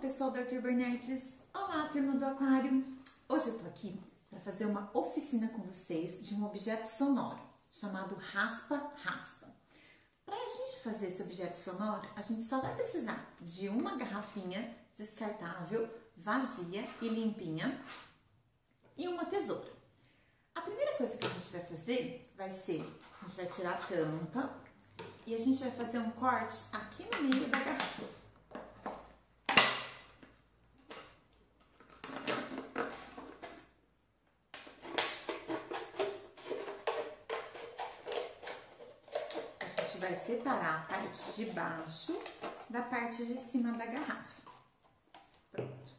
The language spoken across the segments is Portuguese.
pessoal do Arthur Bernardes! Olá, turma do Aquário! Hoje eu tô aqui para fazer uma oficina com vocês de um objeto sonoro chamado raspa-raspa. Para a gente fazer esse objeto sonoro, a gente só vai precisar de uma garrafinha descartável, vazia e limpinha e uma tesoura. A primeira coisa que a gente vai fazer vai ser, a gente vai tirar a tampa e a gente vai fazer um corte aqui no meio da garrafa. Vai separar a parte de baixo da parte de cima da garrafa. Pronto.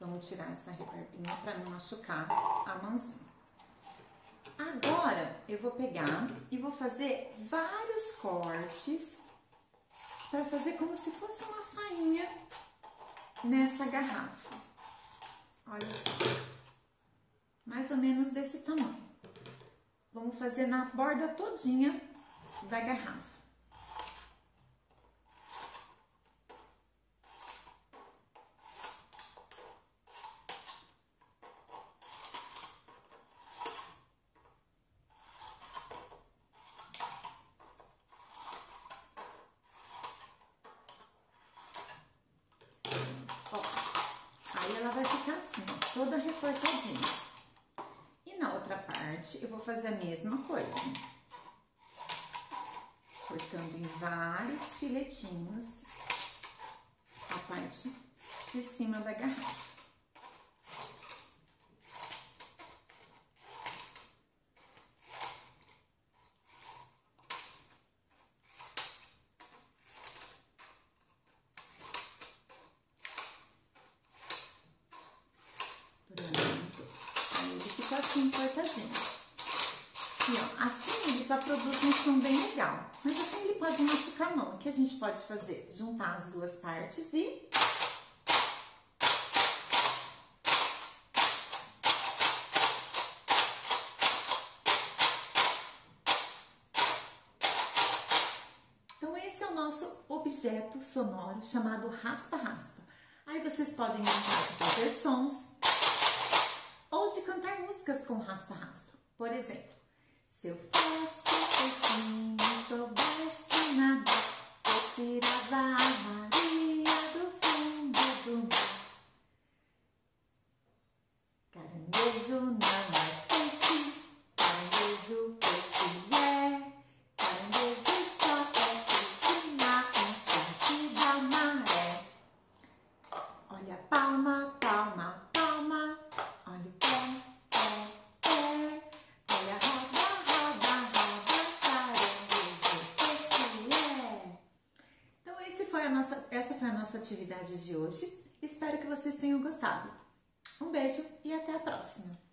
Vamos tirar essa rebarbinha para não machucar a mãozinha. Agora, eu vou pegar e vou fazer vários cortes para fazer como se fosse uma sainha nessa garrafa. Olha só. Mais ou menos desse tamanho. Vamos fazer na borda todinha da garrafa. Aí ela vai ficar assim, toda recortadinha. E na outra parte eu vou fazer a mesma coisa. Cortando em vários filetinhos a parte de cima da garrafa. Assim, cortadinho. E ó, assim ele já produz um som bem legal. Mas assim ele pode machucar a mão. O que a gente pode fazer? Juntar as duas partes e... Então esse é o nosso objeto sonoro chamado raspa-raspa. Aí vocês podem montar fazer sons ou de cantar músicas com raspa-raspa. Por exemplo, se eu fosse peixinho, soubesse nadar, eu tirava a Maria do fundo do mar. Caranguejo não é peixe, caranguejo peixe é, caranguejo só é peixe na enchente da maré. Olha a palma, palma, foi a nossa atividade de hoje. Espero que vocês tenham gostado. Um beijo e até a próxima!